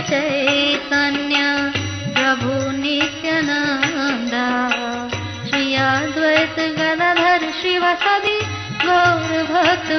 चैतन्य प्रभु नित्यनन्द। श्रियाद्वैत गदाधर शिवसदि गौरभक्तवृन्दा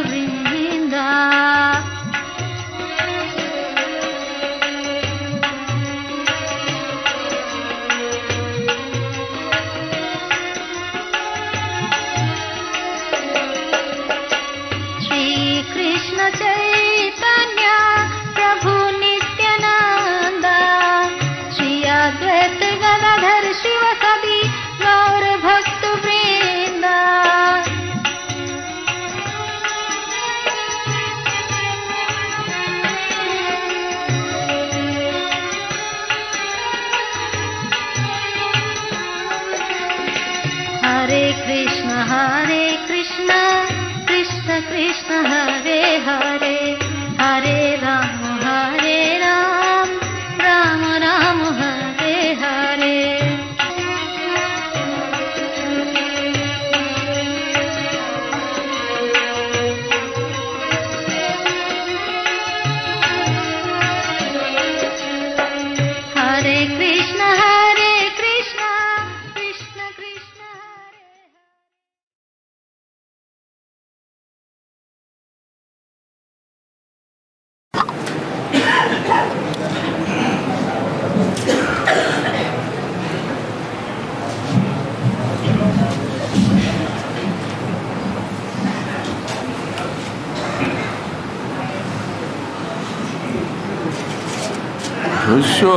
विश्वप्रसादात्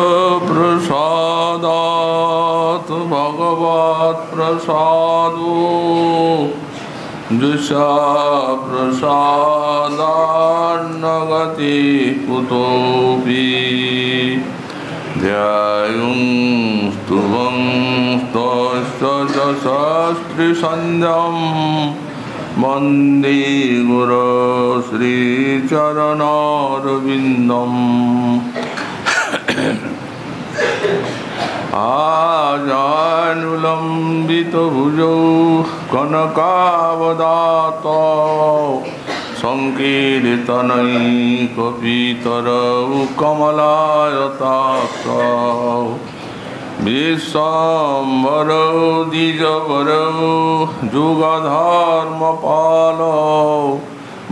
भगवत्प्रसादो दिशाप्रसादान्नगति कुतोऽपि ध्यायुं स्तुवं स्तश्च शास्त्रिसन्ध्यम् वंदे गुरो श्रीचरणारविन्दम् आजानुलम्बितभुजौ कनकावदात सङ्कीर्तनैकपितरौ कमलायतात् विश्वाम्बरौ द्विजवरौ युगधर्मपालौ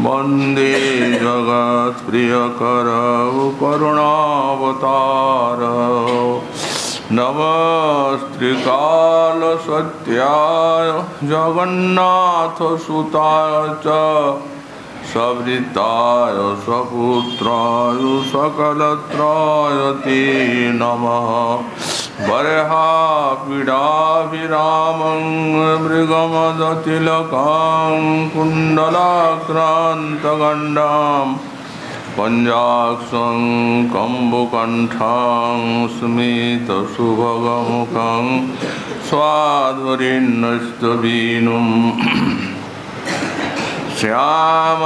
वन्दे जगत्प्रियकरौ करुणावतारौ। नमस्त्रिकालसत्याय जगन्नाथसुताय च सवृताय सपुत्राय सकलत्राय ते नमः। बर्हापीडाभिरामं मृगमदतिलकां कुण्डलाक्रान्तगण्डाम् पञ्जाक्षं कम्बुकण्ठां स्मितसुभगमुखं स्वाध्वरीन्नस्तवीनुम् श्याम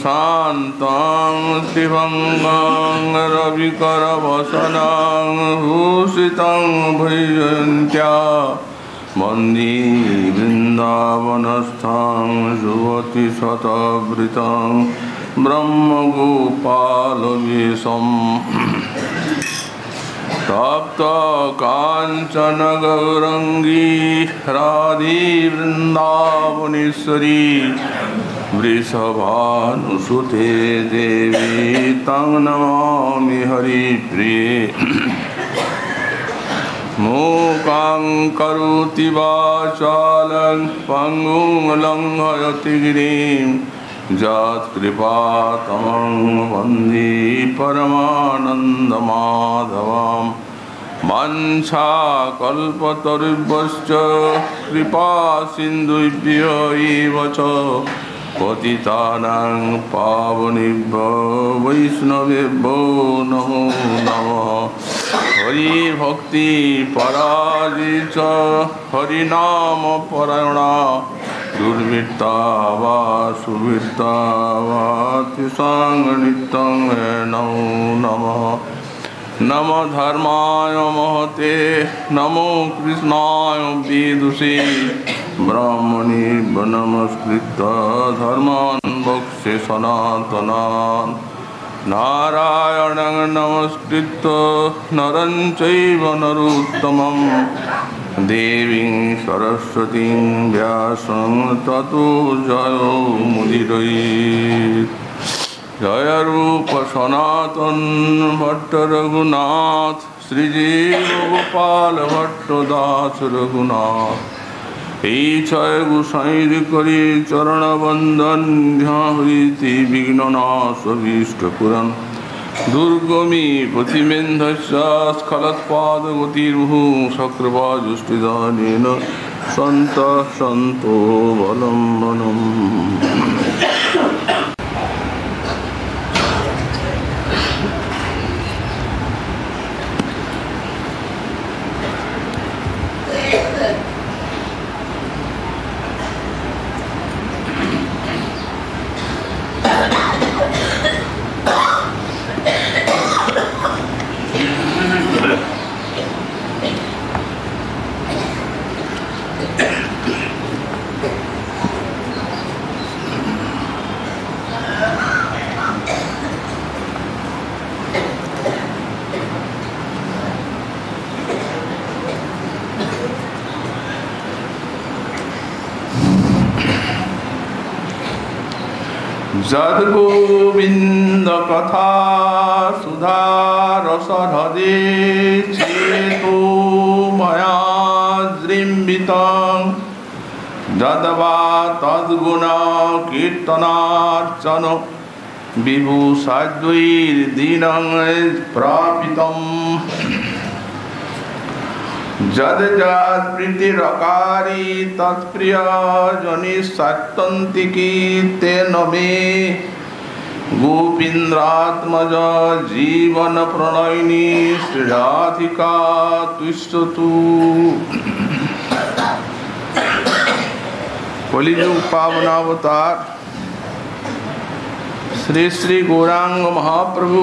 शान्तं शिवङ्गं रविकरवसनं भूषितं भुञ्ज्या वन्दी वृन्दावनस्थं युवतिशतवृतं ब्रह्मगोपालवेशम् तप्तकाञ्चनगौरङ्गी ह्रादी वृन्दावनेश्वरी वृषभानुसुते देवी तं नमामि हरिप्रिये। मूकां करोति वाचालं पङ्गुं लङ्घयति गिरिं। यत्कृपातमं वंदे परमानन्दमाधवाम्। वाञ्छाकल्पतरुभ्यश्च कृपा सिन्धुभ्य एव च। पतितानां पावनेभ्यो वैष्णवेभ्यो नमो नमः हरिभक्ति पराजि च हरिनामपरायणा दुर्वृत्ता वा सुवृत्ता वा तिसाङ्गनित्यं नमो नमः नम धर्माय महते, नमो कृष्णाय विदुषे, ब्राह्मणे नमस्कृत धर्मान् वक्षे सनातनान्। नारायणं नमस्कृत्य, नरं चैव नरोत्तमं देवीं सरस्वतीं व्यासं ततो जयो मुदिरये জয়রূপ সনাতন ভট্ট রঘুনাথ শ্রীজীব গোপাল ভট্ট দাস রঘুনাথ। এই ছয় গোসাইর করি চরণ বন্দন ঘৃতি বিঘ্ন নাশীষ্ট পুরাণ। দুর্গমী প্রতিমেন্ধস্খলৎপাদগতির্ভূ শক্রবাজুষ্টিদানেন সন্ত সন্ত বলম্বনম। যদ্গোবিন্দ কথা সুধা রসহদে চেতো ময়া জৃম্বিত যদ্বা তদ্গুণ কীর্তনার্চন বিভূষাদ্বৈর্দিনং প্রাপিতম যদ যদ প্রীতিরকারি গোপীন্দ্রাত্মজ জীবন প্রণয়িনী শ্রীরাধিকা তুষ্টতু। কলিযুগ পাবনাবতার, শ্রী শ্রী গৌরাঙ্গ মহাপ্রভু,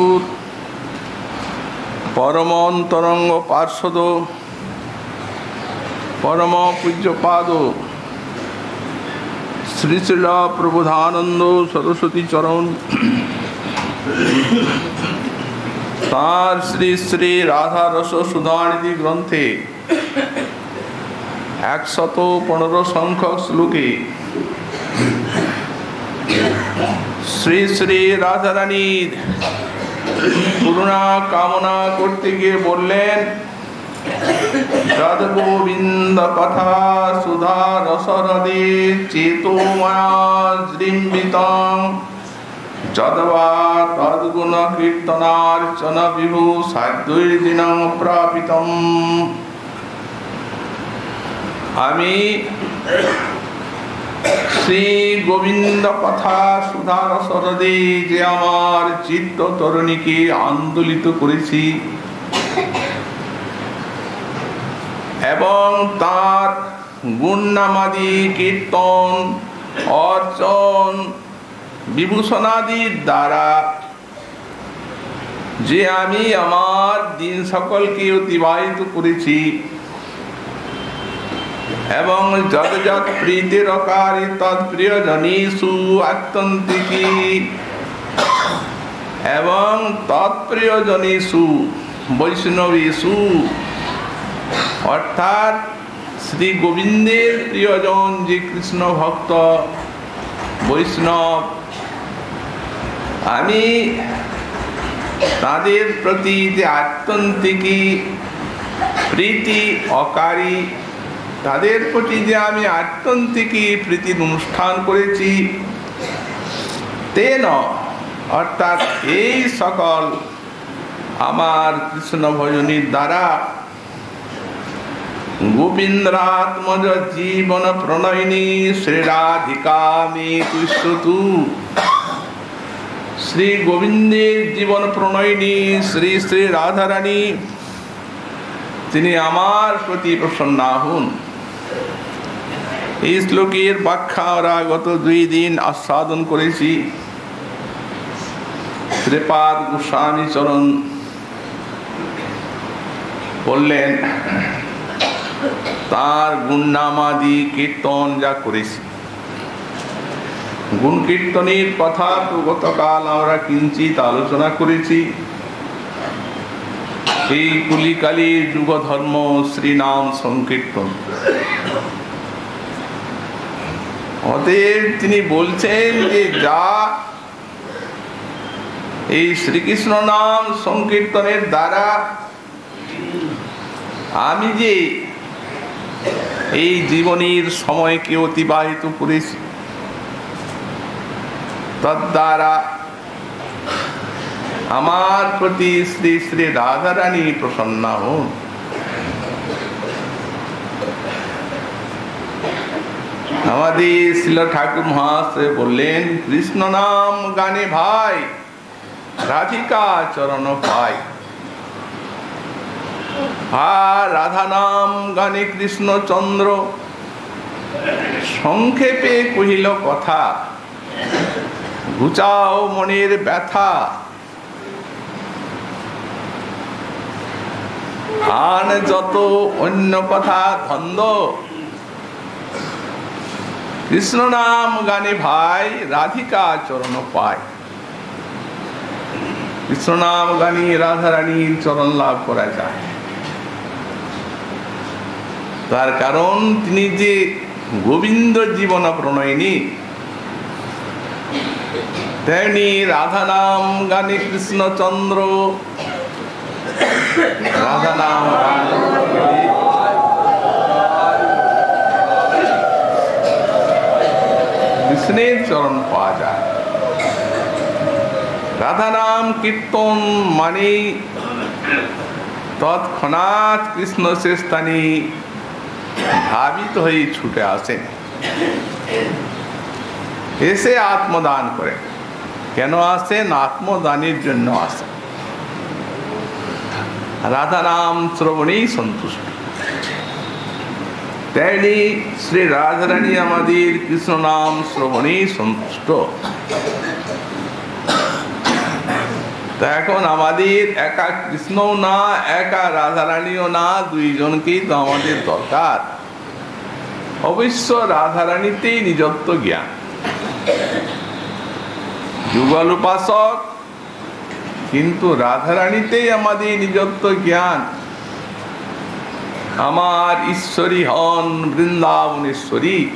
পরম অন্তরঙ্গ পার্শ্বদ, পরম পূজ্যপাদ শ্রী শ্রীলা প্রবোধানন্দ সরস্বতী চরণ তার শ্রী শ্রী রাধা রস সুধানিধি গ্রন্থে একশত পনেরো সংখ্যক শ্লোকে শ্রী শ্রী রাধারানীর করুণা কামনা করতে গিয়ে বললেন যদ গোবিন্দ কথা সুধা রসরদে চেতো মায়া জৃম্বিত। যদবা তদ্গুণ কীর্তনার্চন বিভু সাধ্যদিন প্রাপিতম। আমি শ্রী গোবিন্দ কথা সুধা রসরদে যে আমার চিত্ত তরণীকে আন্দোলিত করেছি এবং তার গুণনামাদি, কীর্তন, অর্চন বিভূষণাদির দ্বারা যে আমি আমার দিন সকলকে অতিবাহিত করেছি এবং যত যত প্রীতির অকারী তৎপ্রিয় জনীষু আত্যন্তিকী এবং তৎপ্রিয় জনীষু বৈষ্ণবীষু অর্থাৎ শ্রী গোবিন্দের প্রিয়জন যে কৃষ্ণ ভক্ত বৈষ্ণব, আমি তাদের প্রতি যে আত্যন্তিকী, প্রীতি অকারী, তাদের প্রতি যে আমি আত্যন্তিকী প্রীতির অনুষ্ঠান করেছি, তেন অর্থাৎ এই সকল আমার কৃষ্ণ ভজনীর দ্বারা গোবিন্দ্রাত্মজ জীবন প্রণয়িনী শ্রীরাধিকা মে তুষ্যতু। শ্রী গোবিন্দের জীবন প্রণয়িনী শ্রী শ্রী রাধারানী, তিনি আমার প্রতি প্রসন্না হন। এই শ্লোকের ব্যাখ্যা আমরা গত দুই দিন আস্বাদন করেছি। শ্রীপাদ গোস্বামী চরণ বললেন তার গুণনামাদি কীর্তন যা করেছি। গুণ কীর্তনের কথা তো গতকাল আমরা কিঞ্চিত আলোচনা করেছি। এই কুলিকালীর যুগ ধর্ম শ্রীনাম সংকীর্তন। অতএব তিনি বলছেন যে যা এই শ্রীকৃষ্ণ নাম সংকীর্তনের দ্বারা আমি যে এই জীবনের সময়কে অতিবাহিত করেছি? তদ্বারা আমার প্রতি শ্রী শ্রী রাধারানী প্রসন্ন হন। আমাদের শিল ঠাকুর মহাশয় বললেন, কৃষ্ণ নাম গানে ভাই, রাধিকা চরণ পাই। আর রাধা নাম গানে কৃষ্ণচন্দ্র সংক্ষেপে কহিল কথা, ঘুচাও মনের ব্যথা। আন যত অন্য কথা ধন্দ। কৃষ্ণ নাম গানে ভাই রাধিকা চরণ পায়। কৃষ্ণ নাম গানে রাধারানীর চরণ লাভ করা যায়। তার কারণ তিনি যে গোবিন্দ জীবন প্রণয়নী, তেমনি রাধা নাম গানে কৃষ্ণচন্দ্র রাধা নাম কৃষ্ণের চরণ পাওয়া যায়। রাধা নাম কীর্তন মানে তৎক্ষণাৎ কৃষ্ণ স্থানে ধাবিত হয়ে ছুটে আসেন এসে আত্মদান করেন কেন আসেন আত্মদানের জন্য আসেন রাধা নাম শ্রবণেই সন্তুষ্ট তেমনি শ্রী রাধারানী আমাদের কৃষ্ণ নাম শ্রবণেই সন্তুষ্ট তা এখন আমাদের একা কৃষ্ণও না, একা রাধারানীও না, দুইজনকেই তো আমাদের দরকার। অবশ্য রাধারানীতেই নিজত্ব জ্ঞান। যুগল উপাসক কিন্তু রাধারানীতেই আমাদের নিজত্ব জ্ঞান। আমার ঈশ্বরী হন বৃন্দাবনেশ্বরী,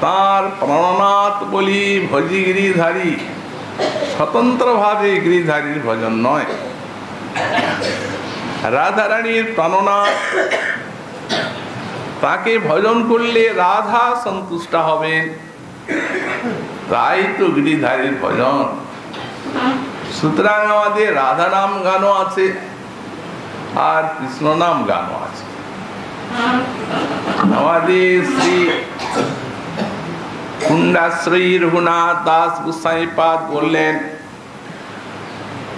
তার প্রাণনাথ বলি ভজি গিরিধারী স্বতন্ত্রভাবে গিরিধারীর ভজন নয়। রাধারানীর প্রাণনাথ তাকে ভজন করলে রাধা সন্তুষ্ট হবেন তাই তো গিরিধারীর ভজন। সুতরাং আমাদের রাধা নাম গানও আছে, আর কৃষ্ণ নাম গানও আছে। আমাদের শ্রী কুণ্ডাশ্রী রঘুনাথ বললেন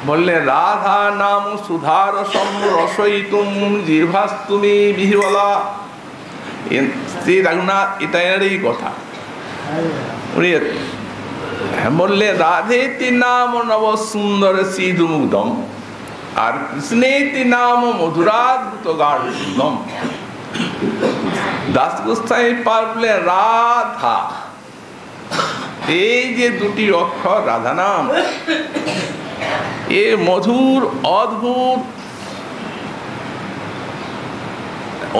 বললে রাধা নাম সুধার রসই বিহিবলা। শ্রী রঘুনাথ এটাই কথা। উনি বললে রাধেতি নাম নব সুন্দর সিধু মুগ্ধম আর কৃষ্ণেতি নাম মধুরাদ্ভুত দাস গোস্বাই পারলে রাধা। এই যে দুটি অক্ষর রাধা নাম এ মধুর, অদ্ভুত,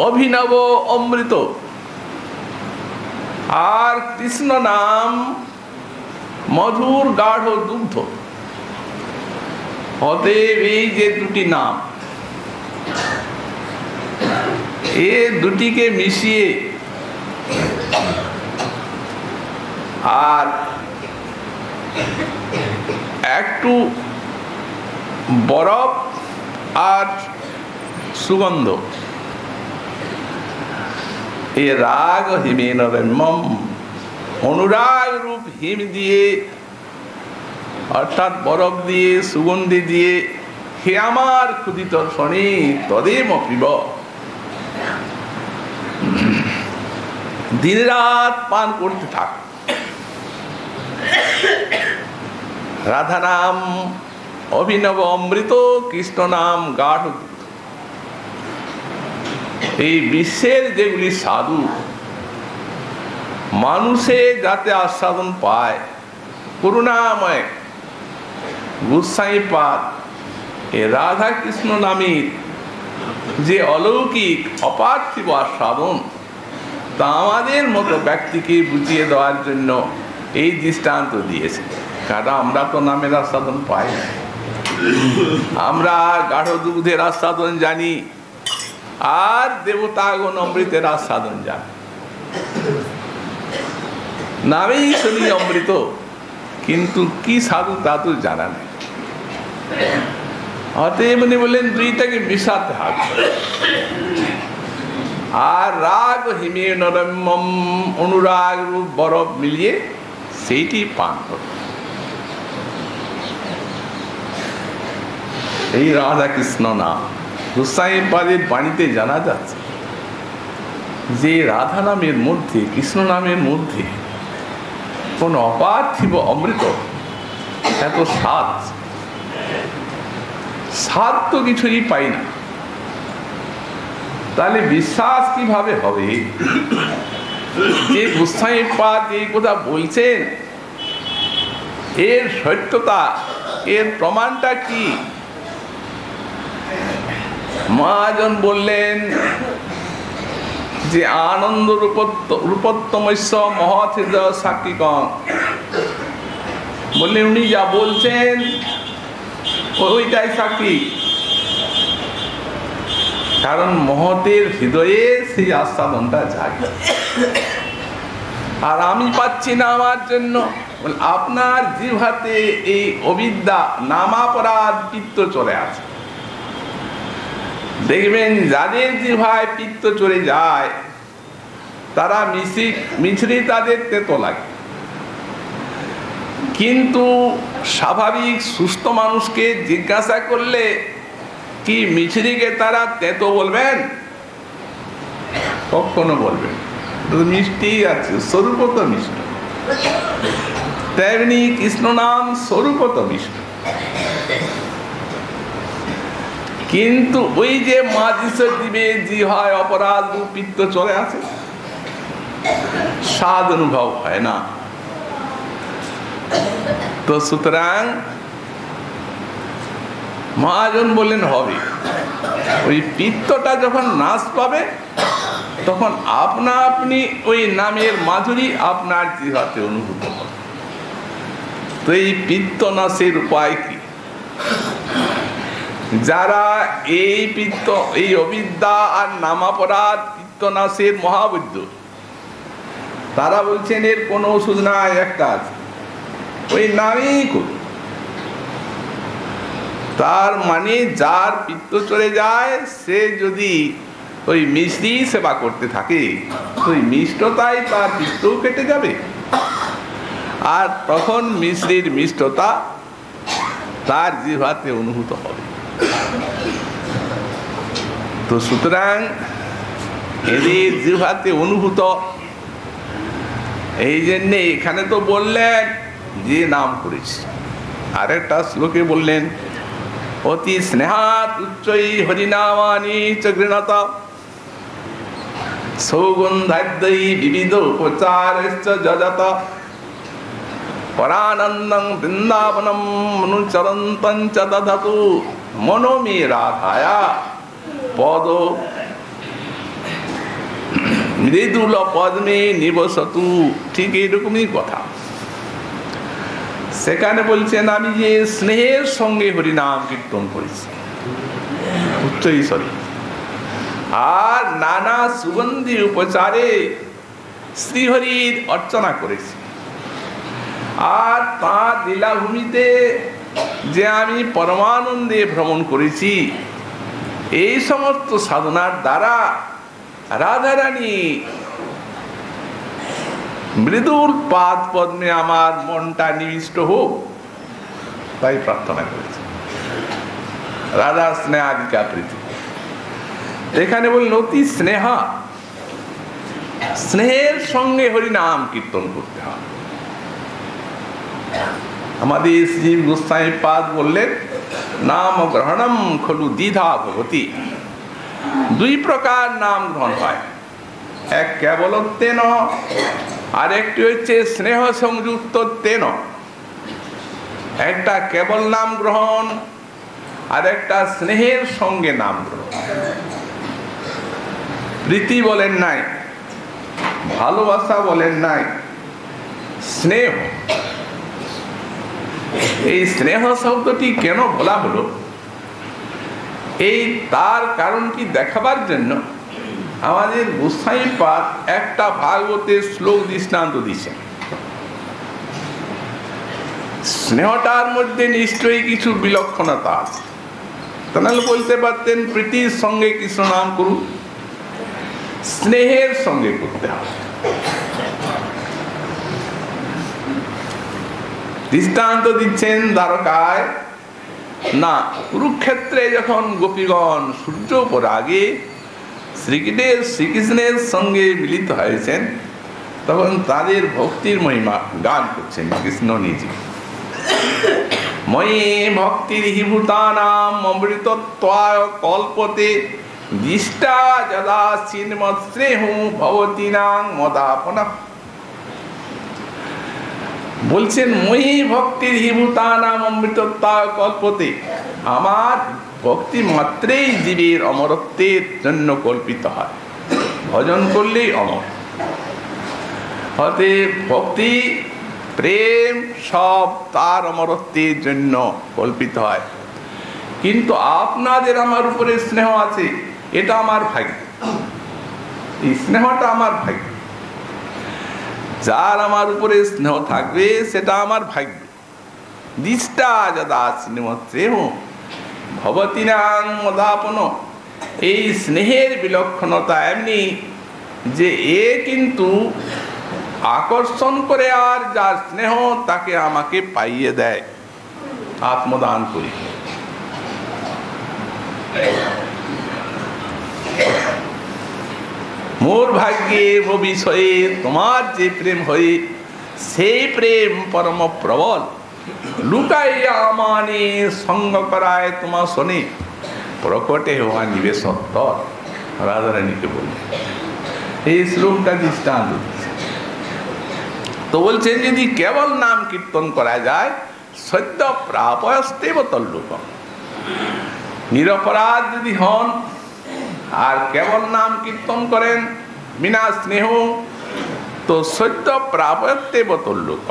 অভিনব, অমৃত। আর কৃষ্ণ নাম মধুর, গাঢ়, দুগ্ধ। অতএব এই যে দুটি নাম, এ দুটিকে মিশিয়ে আর একটু বরফ আর সুগন্ধ। এ রাগ হিমেন ব্রহ্মম, অনুরাগ রূপ হিম দিয়ে, অর্থাৎ বরফ দিয়ে, সুগন্ধি দিয়ে, হে আমার ক্ষুদিত শনি তদেম পিব। দিন রাত পান করতে থাক। রাধা নাম অভিনব অমৃত, কৃষ্ণ নাম গাঢ়। এই বিশ্বের যেগুলি সাধু, মানুষে যাতে আস্বাদন পায়, করুণাময় গুসাই পাদ এ রাধা কৃষ্ণ নামের যে অলৌকিক, অপার্থিব আস্বাদন, তা আমাদের মতো ব্যক্তিকে বুঝিয়ে দেওয়ার জন্য এই দৃষ্টান্ত দিয়েছে। কারণ আমরা তো নামের আস্বাদন পাই না। আমরা গাঢ় দুগ্ধের আস্বাদন জানি, আর দেবতাগণ অমৃতের আস্বাদন জানি। নামেই শুনি অমৃত, কিন্তু কি সাধু তা তো জানা নেই। অতএব উনি বললেন, দুইটাকে মিশাতে হবে। আর রাগ হিমে নরম্যম অনুরাগ রূপ বরফ মিলিয়ে সেইটি পান করো। এই রাধা কৃষ্ণ নাম হুসাইন বাণীতে জানা যাচ্ছে যে রাধা নামের মধ্যে, কৃষ্ণ নামের মধ্যে কোন অপার্থিব অমৃত এত স্বাদ স্বাদ তো কিছুই পাই না। তাহলে বিশ্বাস কীভাবে হবে? যে গোস্বাই পাদ এই কথা বলছেন, এর সত্যতা, এর প্রমাণটা কি? মহাজন বললেন যে আনন্দ রূপোত্তমস্য মহৎ হৃদয় সাক্ষিকম বললেন, উনি যা বলছেন, ওইটাই সাক্ষী। কারণ মহতের হৃদয়ে সেই আস্বাদনটা জাগে। আর আমি পাচ্ছি না আমার জন্য। আপনার জিভাতে এই অবিদ্যা, নামাপরাধ পিত্ত চলে আছে। দেখবেন যাদের জিভায় পিত্ত চলে যায়, তারা মিশি, মিছরি তাদের তেতো লাগে। কিন্তু স্বাভাবিক সুস্থ মানুষকে জিজ্ঞাসা করলে কি মিছরিকে তারা তেতো বলবেন? কখনো বলবেন মিষ্টি আছে, স্বরূপত মিষ্টি। তেমনি কৃষ্ণ নাম স্বরূপত মিষ্টি। কিন্তু ওই যে মাঝিসের দিবে জিহায় অপরাধ রূপিত্ব চলে আসে। স্বাদ অনুভব হয় না। তো সুতরাং মহাজন বললেন, হবে। ওই পিত্তটা যখন নাশ পাবে, তখন আপনা আপনি ওই নামের মাধুরী আপনার জিহাতে অনুভূত হবে। তো এই পিত্ত নাশের উপায় কি? যারা এই পিত্ত, এই অবিদ্যা আর নামাপরাধ পিত্তনাশের মহাবৈদ্য, তারা বলছেন, এর কোনো ওষুধ নাই, একটা আছে। ওই নামেই করুন। তার মানে যার পিত্ত চলে যায়, সে যদি ওই মিষ্টি সেবা করতে থাকে ওই মিষ্টতাই তার পিত্তও কেটে যাবে। আর তখন মিশ্রির মিষ্টতা তার জিভাতে অনুভূত হবে। তো সুতরাং এদের জিভাতে অনুভূত। এই জন্যে এখানে তো বললেন যে নাম করেছি। আরেকটা শ্লোকে বললেন অতি স্নেহাত উচ্চই হরিনামানি চ গৃণত সৌগন্ধাদ্যই বিবিধ উপচারশ্চ যজত পরানন্দং বৃন্দাবনম অনুচরন্তং চ দধতু মনো মে রাধায়া পদ মৃদুল পদ্মে নিবসতু ঠিক এইরকমই কথা সেখানে বলছেন, আমি যে স্নেহের সঙ্গে হরিনাম কীর্তন করেছি। উচ্চ ঈশ্বরী আর নানা সুগন্ধি উপচারে শ্রীহরির অর্চনা করেছি। আর তাঁর লীলাভূমিতে যে আমি পরমানন্দে ভ্রমণ করেছি, এই সমস্ত সাধনার দ্বারা রাধারানী মৃদুল পাদ পদ্মে আমার মনটা নিবিষ্ট হোক, তাই প্রার্থনা করেছি। রাধা স্নেহাদিকা প্রীতি এখানে বললেন, অতি স্নেহা, স্নেহের সঙ্গে হরিনাম কীর্তন করতে হবে আমাদের শ্রী গোস্বামী পাদ বললেন, নাম গ্রহণম খলু দ্বিধা ভগতি দুই প্রকার নাম গ্রহণ হয়। এক কেবল তেন আর একটি হচ্ছে স্নেহ সংযুক্ত তেন। একটা কেবল নাম গ্রহণ আর একটা স্নেহের সঙ্গে নাম গ্রহণ। প্রীতি বলেন নাই, ভালোবাসা বলেন নাই, স্নেহ। এই স্নেহ শব্দটি কেন বলা হলো? এই তার কারণটি দেখাবার জন্য? আমাদের গোসাই পাঠ একটা ভাগবতের শ্লোক দৃষ্টান্ত দিচ্ছেন স্নেহটার মধ্যে নিশ্চয়ই কিছু বিলক্ষণতা আছে। তাহলে বলতে পারতেন প্রীতির সঙ্গে কৃষ্ণ নাম করুন, স্নেহের সঙ্গে করতে হবে। দৃষ্টান্ত দিচ্ছেন দ্বারকায়, না, কুরুক্ষেত্রে যখন গোপীগণ সূর্য উপর আগে শ্রীকৃষ্ণের শ্রীকৃষ্ণের সঙ্গে মিলিত হয়েছেন, তখন তাদের ভক্তির মহিমা গান করছেন কৃষ্ণ নিজে। ময়ে ভক্তির হিভূতানাম অমৃতত্বায় কল্পতে দিষ্টা যদা চিন্মৎ স্নেহ ভবতী নাং মদাপনা। বলছেন মই ভক্তির হিভূতা নাম অমৃতত্বা কল্পতে আমার ভক্তি মাত্রেই জীবের অমরত্বের জন্য কল্পিত হয়। ভজন করলেই অমর। হতে ভক্তি, প্রেম সব তার অমরত্বের জন্য কল্পিত হয়। কিন্তু আপনাদের আমার উপরে স্নেহ আছে, এটা আমার ভাগ্য। এই স্নেহটা আমার ভাগ্য। যার আমার উপরে স্নেহ থাকবে, সেটা আমার ভাগ্য। দিষ্টা যদা স্নেহ স্নেহ ভবতিনাং মদাপন। এই স্নেহের বিলক্ষণতা এমনি যে এ কিন্তু আকর্ষণ করে আর যার স্নেহ তাকে আমাকে পাইয়ে দেয়। আত্মদান করি। মোর ভাগ্যের বিষয়ে তোমার যে প্রেম হয়ে, সেই প্রেম পরম প্রবল। লুকাইয়া মানে সঙ্গ করায় তোমার শোনে। প্রকটে হওয়া নিবেশ রাধারানীকে বলি এই শ্লোকটা দৃষ্টান্ত তো বলছেন, যদি কেবল নাম কীর্তন করা যায়, সদ্য প্রাপয়স্তেব তল্লুক নিরপরাধ যদি হন, আর কেবল নাম কীর্তন করেন, বিনা স্নেহ, তো সত্য প্রাপত্যে লোক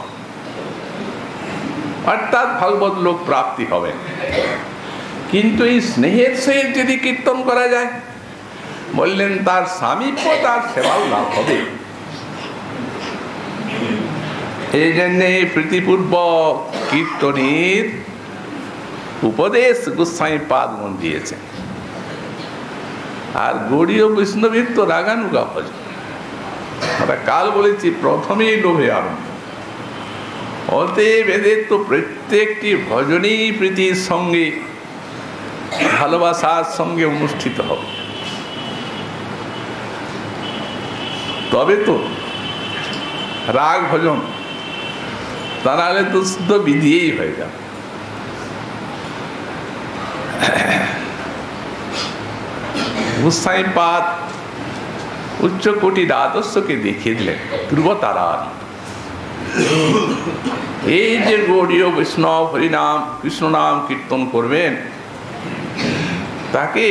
অর্থাৎ ভগবত লোক প্রাপ্তি হবে। কিন্তু এই স্নেহের সহিত যদি কীর্তন করা যায়, বললেন তার স্বামীপ্য তার সেবাও লাভ হবে। এই জন্যে প্রীতিপূর্ব কীর্তনের উপদেশ গোস্বামী পাদমন দিয়েছে আর গৌরীয় বৈষ্ণবীর তো রাগানুগা ভজন। কাল বলেছি, প্রথমেই লোভে আরম্ভ। অতএব এদের তো প্রত্যেকটি ভজনই প্রীতির সঙ্গে, ভালোবাসার সঙ্গে অনুষ্ঠিত হবে। তবে তো রাগ ভজন তা নাহলে তো শুদ্ধ বিধিয়েই হয়ে যাবে। গোসাইপাদ উচ্চ কোটির আদর্শকে দেখিয়ে দিলেন ধ্রুবতারার এই যে গৌরীয় বৈষ্ণব, হরিনাম, কৃষ্ণ নাম কীর্তন করবেন, তাকে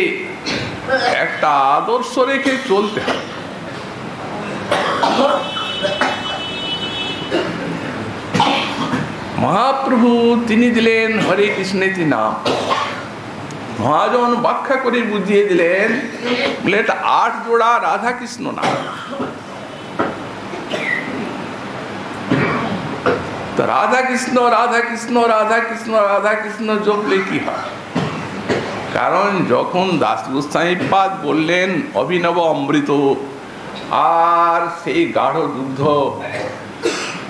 একটা আদর্শ রেখে চলতে মহাপ্রভু, তিনি দিলেন হরে কৃষ্ণেতি নাম। মহাজন ব্যাখ্যা করে বুঝিয়ে দিলেন বলে আট জোড়া রাধা কৃষ্ণ না তো রাধা কৃষ্ণ রাধা কৃষ্ণ রাধা কৃষ্ণ রাধা কৃষ্ণ জপলে কি হয়? কারণ যখন দাস গোস্বামী পাদ বললেন, অভিনব অমৃত, আর সেই গাঢ় দুগ্ধ।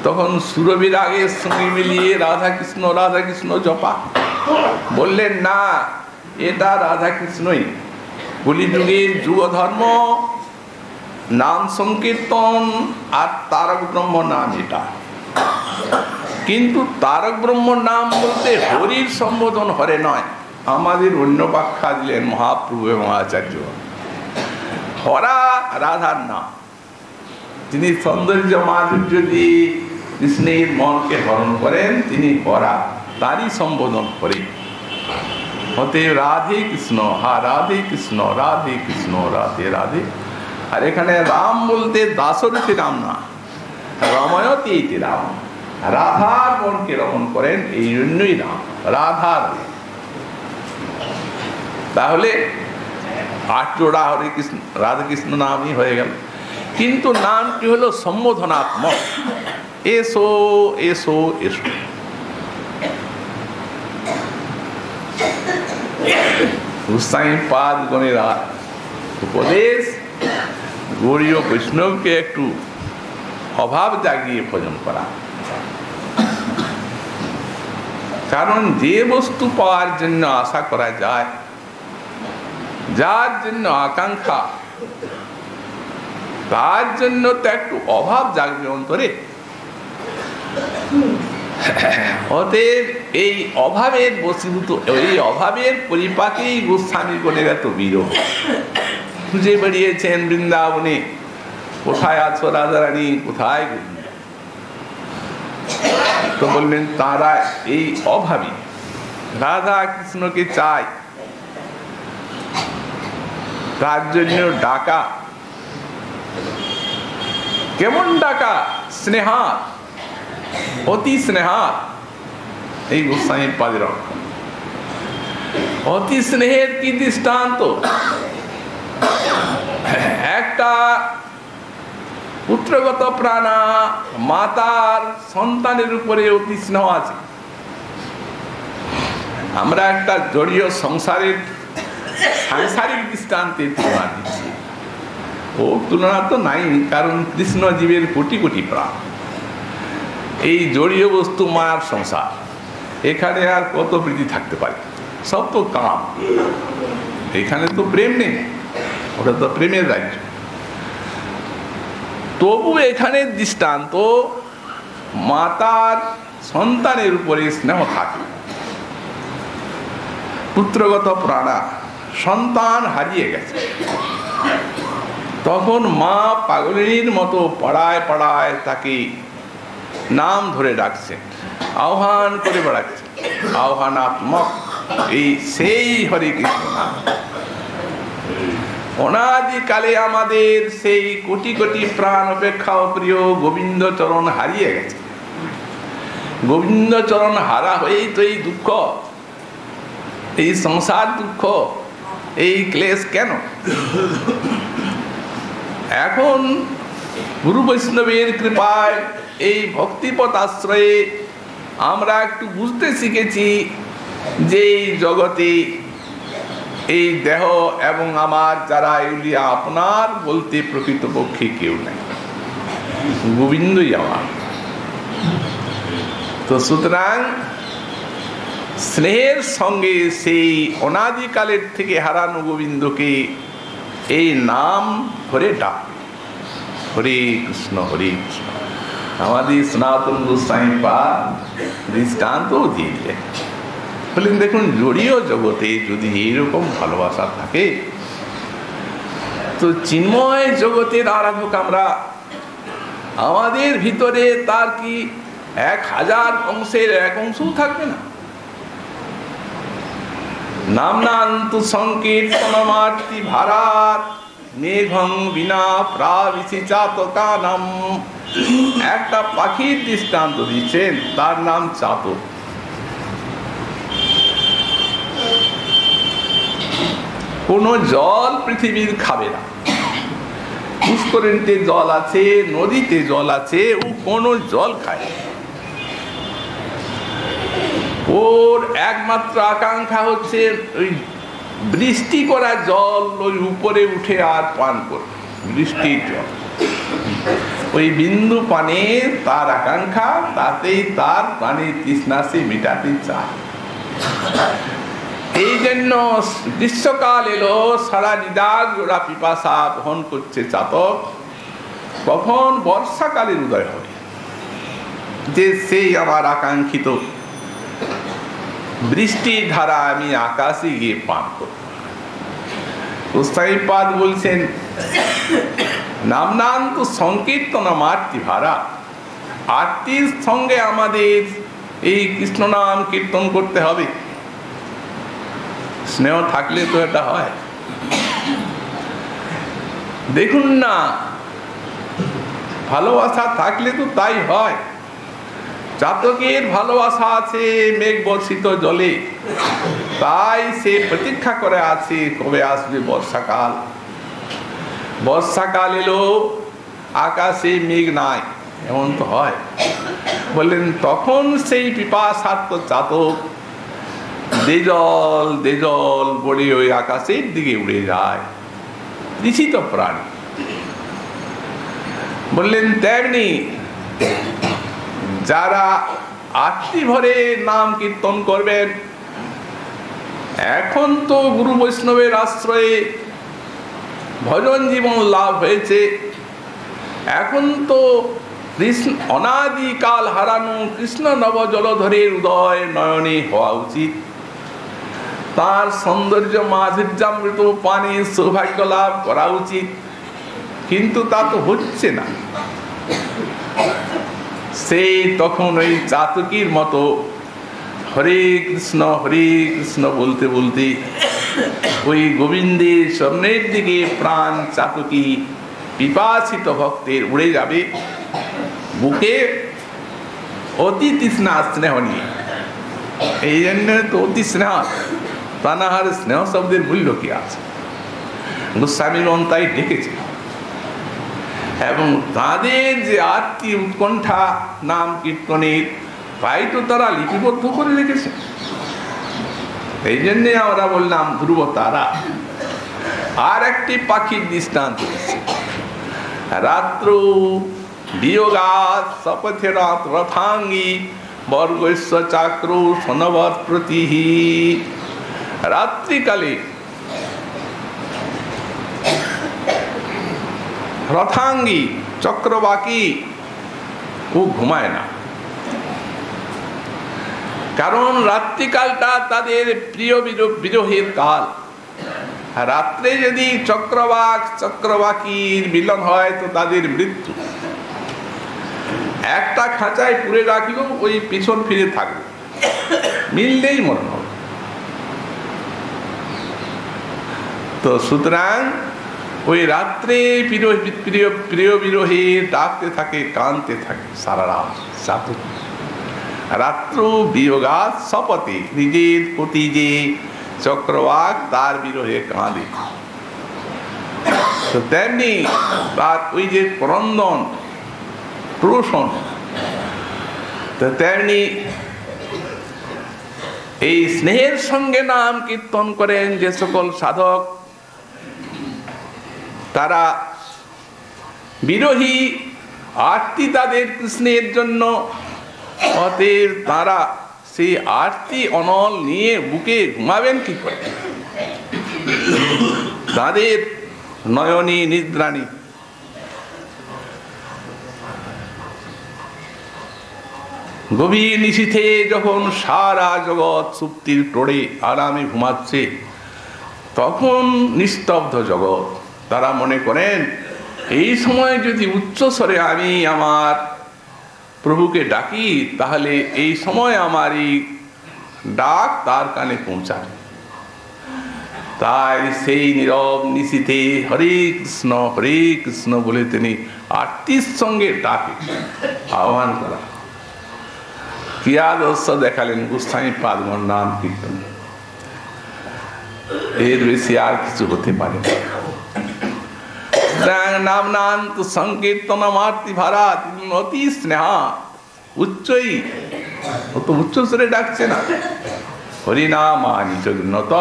তখন সুরবির আগের সঙ্গে মিলিয়ে রাধা কৃষ্ণ রাধা কৃষ্ণ জপা। বললেন, না, এটা রাধা কৃষ্ণই কলিযুগের যুগ ধর্ম নাম সংকীর্তন, আর তারক ব্রহ্ম নাম এটা। কিন্তু তারক ব্রহ্ম নাম বলতে হরির সম্বোধন হরে নয়। আমাদের অন্য ব্যাখ্যা দিলেন মহাপ্রভু এবং আচার্য। হরা রাধার নাম। তিনি সৌন্দর্য মাধুর্য দিয়ে কৃষ্ণের মনকে হরণ করেন, তিনি হরা, তারই সম্বোধন করে অতএব রাধে কৃষ্ণ, হা রাধে কৃষ্ণ রাধে কৃষ্ণ, রাধে রাধে। আর এখানে রাম বলতে দাসরথী রাম না। রময়তি ইতি রাম। রাধার মনকে রমণ করেন এই জন্যই রাম, রাধার তাহলে আট জোড়া হরে কৃষ্ণ, রাধা কৃষ্ণ নামই হয়ে গেল। কিন্তু নামটি হলো সম্বোধনাত্মক। এসো এসো এসো। গোস্বাই পাদ উপদেশ, গৌরীয় বৈষ্ণবকে একটু অভাব জাগিয়ে ভোজন করা কারণ যে বস্তু পাওয়ার জন্য আশা করা যায়, যার জন্য আকাঙ্ক্ষা, তার জন্য তো একটু অভাব জাগবে অন্তরে। অতএব এই অভাবের বসীভূত এই অভাবের পরিপাকেই গোস্বামী গণের এত বিরহ খুঁজে বেরিয়েছেন বৃন্দাবনে। কোথায় আছো রাজারানী? কোথায় তো বললেন, তারা এই অভাবী। রাধা কৃষ্ণকে চায়। তার জন্য ডাকা। কেমন ডাকা? স্নেহাত অতি স্নেহাত এই গোস্বামীর পাদের অতি স্নেহের কি দৃষ্টান্ত? একটা পুত্রগত প্রাণা মাতার সন্তানের উপরে অতি স্নেহ আছে। আমরা একটা জড়ীয় সংসারের সাংসারিক দৃষ্টান্তের তুলনা দিচ্ছি। ও তুলনা তো নাই, কারণ কৃষ্ণ জীবের কোটি কোটি প্রাণ। এই জড়ীয় বস্তু মার সংসার, এখানে আর কত প্রীতি থাকতে পারে? সব তো কাম। এখানে তো প্রেম নেই, ওটা তো প্রেমের রাজ্য। তবু এখানে দৃষ্টান্ত, মাতার সন্তানের উপরে স্নেহ থাকে। পুত্রগত প্রাণা, সন্তান হারিয়ে গেছে। তখন মা পাগলিনীর মতো পাড়ায় পাড়ায় তাকে নাম ধরে ডাকছেন, আহ্বান করে বেড়াচ্ছে আহ্বানাত্মক এই সেই হরে কৃষ্ণ অনাদিকালে আমাদের সেই কোটি কোটি প্রাণ অপেক্ষা প্রিয় গোবিন্দ চরণ হারিয়ে গেছে। গোবিন্দ চরণ হারা হয়েই তো এই দুঃখ। এই সংসার দুঃখ। এই ক্লেশ কেন? এখন গুরু বৈষ্ণবের কৃপায় এই ভক্তিপথ আশ্রয়ে আমরা একটু বুঝতে শিখেছি যে এই জগতে এই দেহ এবং আমার যারা এগুলি আপনার বলতে প্রকৃতপক্ষে কেউ নাই। গোবিন্দই আমার। তো সুতরাং স্নেহের সঙ্গে সেই অনাদিকালের থেকে হারানো গোবিন্দকে এই নাম হরে ডাক। হরে কৃষ্ণ হরে কৃষ্ণ। আমাদের সনাতন গোস্বামী পা দৃষ্টান্ত দিয়ে বললেন, দেখুন জড়ীয় জগতে যদি এইরকম ভালোবাসা থাকে, তো চিন্ময় জগতের আরাধক আমরা। আমাদের ভিতরে তার কি এক হাজার অংশের এক অংশও থাকবে না? নামনান্তু সংকীর্তনমার্তি ভারাত মেঘং বিনা প্রাবিসি চাতকানাম। একটা পাখির দৃষ্টান্ত দিচ্ছেন, তার নাম চাতক। কোনো জল পৃথিবীর খাবে না। পুষ্করিণীতে জল আছে, নদীতে জল আছে, ও কোনো জল খায়। ওর একমাত্র আকাঙ্ক্ষা হচ্ছে ওই বৃষ্টি করা জল ওই উপরে উঠে আর পান করবে বৃষ্টির জল। ওই বিন্দু পানে তার আকাঙ্ক্ষা, তাতেই তার পানির তৃষ্ণা সে মেটাতে চায়। এই জন্য গ্রীষ্মকাল এলো সারা নিদাগ জোড়া পিপাসা বহন করছে চাতক। কখন বর্ষাকালের উদয় হবে? যে সেই আমার আকাঙ্ক্ষিত। বৃষ্টির ধারা আমি আকাশে গিয়ে পান করব। বলছেন নামনান্ত সংকীর্তন মাতৃ ভাড়া আরতির সঙ্গে আমাদের এই কৃষ্ণ নাম কীর্তন করতে হবে। স্নেহ থাকলে তো এটা হয়। দেখুন না, ভালোবাসা থাকলে তো তাই হয়। চাতকের ভালোবাসা আছে মেঘ বর্ষিত জলে। তাই সে প্রতীক্ষা করে আছে, কবে আসবে বর্ষাকাল? বর্ষাকাল এলো, আকাশে মেঘ নাই, এমন তো হয়। বললেন, তখন সেই পিপাসার্থ চাতক দেজল দেজল বড়ে ওই আকাশের দিকে উড়ে যায়। নিশ্চিত প্রাণী। বললেন, তেমনি যারা আত্মি ভরে নাম কীর্তন করবেন, এখন তো গুরু বৈষ্ণবের আশ্রয়ে ভজন জীবন লাভ হয়েছে। এখন তো কৃষ্ণ অনাদিকাল হারানো কৃষ্ণ নব জলধরের উদয় নয়নে হওয়া উচিত। তার সৌন্দর্য মাধুর্যামৃত পানে সৌভাগ্য লাভ করা উচিত। কিন্তু তা তো হচ্ছে না। সেই তখন ওই চাতকির মতো হরে কৃষ্ণ হরে কৃষ্ণ বলতে বলতে ওই গোবিন্দের স্বর্ণের দিকে প্রাণ চাতকি পিপাসিত ভক্তের উড়ে যাবে। বুকে অতি তৃষ্ণা স্নেহ নিয়ে। এই জন্য তো অতি স্নেহ। প্রাণাহার স্নেহ শব্দের মূল্য কি আছে? গোস্বামীগণ তাই ডেকেছে। এবং তাদের যে আত্মী উৎকণ্ঠা নাম কীর্তনের তাই তো তারা লিপিবদ্ধ করে রেখেছে। এই জন্যে আমরা বললাম ধ্রুব তারা আর একটি পাখির দৃষ্টান্ত রাত্র, বিয়োগাত রাত রথাঙ্গী বর্গস্ব চাক্র সনবর প্রতিহি। রাত্রিকালে রথাঙ্গী, চক্রবাকি ও ঘুমায় না। কারণ রাত্রিকালটা তাদের প্রিয় বিরো- বিরোহের কাল। রাত্রে যদি চক্রবাক, চক্রবাকির মিলন হয়, তো তাদের মৃত্যু। একটা খাঁচায় পুরে রাখলেও ওই পিছন ফিরে থাকবে। মিললেই মনে হবে। তো সুতরাং ওই রাত্রে প্রিয় প্রিয় প্রিয় বিরোহী ডাকতে থাকে, কানতে থাকে, সারা রাত রাত্র বিয়োগা শপথে নিজের প্রতি যে চক্রবাক, তার বিরোহে কাঁদে। তো তেমনি তার ওই যে ক্রন্দন প্রোষণ তো তেমনি এই স্নেহের সঙ্গে নাম কীর্তন করেন যে সকল সাধক। তারা বিরোহী আরতি তাদের কৃষ্ণের জন্য। অতএব তারা সেই আরতি অনল নিয়ে বুকে ঘুমাবেন কি করে? তাদের নয়নী নিদ্রাণী গভীর নিশীথে যখন সারা জগৎ সুপ্তির টোড়ে আরামে ঘুমাচ্ছে, তখন নিস্তব্ধ জগৎ তারা মনে করেন, এই সময় যদি উচ্চ স্বরে আমি আমার প্রভুকে ডাকি, তাহলে এই সময় আমার এই ডাক তার কানে পৌঁছাবে। তাই সেই নীরব নিশীথে হরে কৃষ্ণ হরে কৃষ্ণ বলে তিনি আরতির সঙ্গে ডাকে, আহ্বান করা। ক্রিয়াদর্শ দেখালেন গোস্বামী পাদমন নাম কীর্তন। এর বেশি আর কিছু হতে পারে না। সুতরাং নাম নাম তো সংকীর্তন মার্তি ভাড়া অতি স্নেহা। উচ্চই ও তো উচ্চ স্বরে ডাকছে না। হরিনাম জগন্নত